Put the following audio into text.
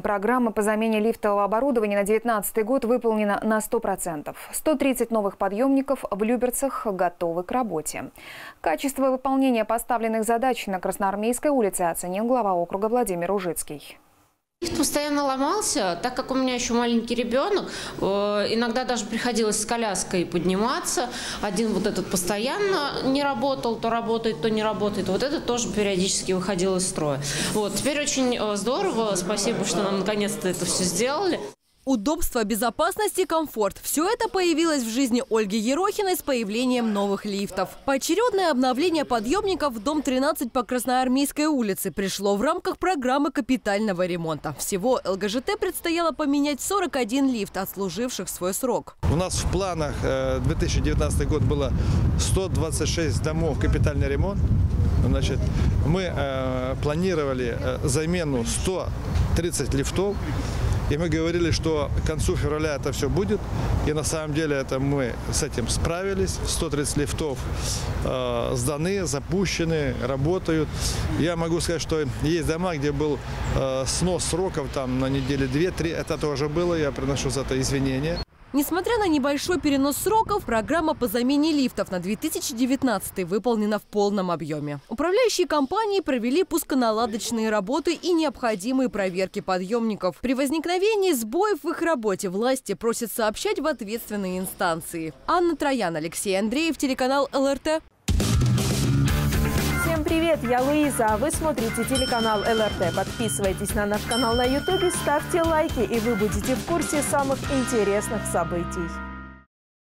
Программа по замене лифтового оборудования на 2019 год выполнена на 100%. 130 новых подъемников в Люберцах готовы к работе. Качество выполнения поставленных задач на Красноармейской улице оценил глава округа Владимир Ужицкий. Лифт постоянно ломался, так как у меня еще маленький ребенок, э, иногда даже приходилось с коляской подниматься. Один вот этот постоянно не работал, то работает, то не работает. Вот этот тоже периодически выходил из строя. Вот, теперь очень э, здорово, спасибо, что нам наконец-то это все сделали. Удобство, безопасность и комфорт – все это появилось в жизни Ольги Ерохиной с появлением новых лифтов. Поочередное обновление подъемников в дом 13 по Красноармейской улице пришло в рамках программы капитального ремонта. Всего ЛГЖТ предстояло поменять 41 лифт, отслуживших свой срок. У нас в планах 2019 э, год было 126 домов капитальный ремонт. Значит, мы э, планировали э, замену 130 лифтов. И мы говорили, что к концу февраля это все будет. И на самом деле это мы с этим справились. 130 лифтов э, сданы, запущены, работают. Я могу сказать, что есть дома, где был э, снос сроков там на неделе две-три. Это тоже было. Я приношу за это извинения. Несмотря на небольшой перенос сроков, программа по замене лифтов на 2019 выполнена в полном объеме. Управляющие компании провели пусконаладочные работы и необходимые проверки подъемников. При возникновении сбоев в их работе власти просят сообщать в ответственные инстанции. Анна Троян, Алексей Андреев, телеканал ЛРТ. Привет, я Луиза, а вы смотрите телеканал ЛРТ. Подписывайтесь на наш канал на YouTube, ставьте лайки, и вы будете в курсе самых интересных событий.